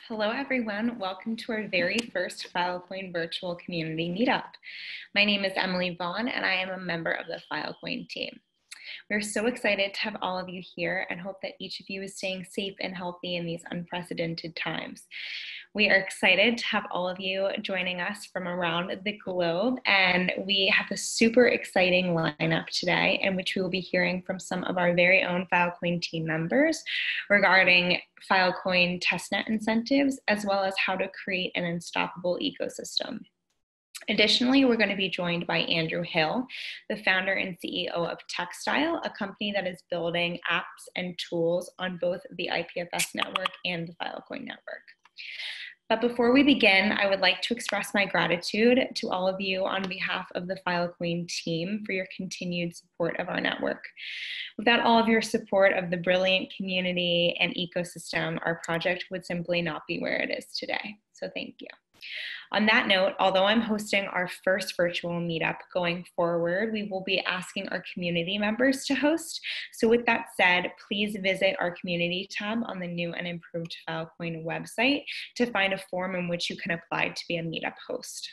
Hello, everyone. Welcome to our very first Filecoin virtual community meetup. My name is Emily Vaughan, and I am a member of the Filecoin team. We're so excited to have all of you here and hope that each of you is staying safe and healthy in these unprecedented times. We are excited to have all of you joining us from around the globe, and we have a super exciting lineup today in which we will be hearing from some of our very own Filecoin team members regarding Filecoin testnet incentives, as well as how to create an unstoppable ecosystem. Additionally, we're going to be joined by Andrew Hill, the founder and CEO of Textile, a company that is building apps and tools on both the IPFS network and the Filecoin network. But before we begin, I would like to express my gratitude to all of you on behalf of the Filecoin team for your continued support of our network. Without all of your support of the brilliant community and ecosystem, our project would simply not be where it is today. So thank you. On that note, although I'm hosting our first virtual meetup going forward, we will be asking our community members to host. So with that said, please visit our community tab on the new and improved Filecoin website to find a form in which you can apply to be a meetup host.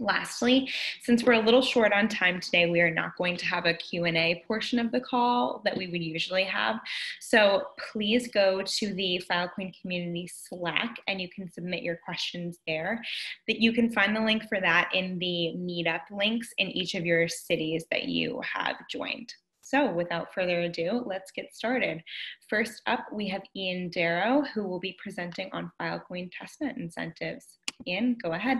Lastly, since we're a little short on time today, we are not going to have a Q&A portion of the call that we would usually have. So please go to the Filecoin community Slack and you can submit your questions there. That you can find the link for that in the meetup links in each of your cities that you have joined. So without further ado, let's get started. First up, we have Ian Darrow, who will be presenting on Filecoin testnet incentives. Ian, go ahead.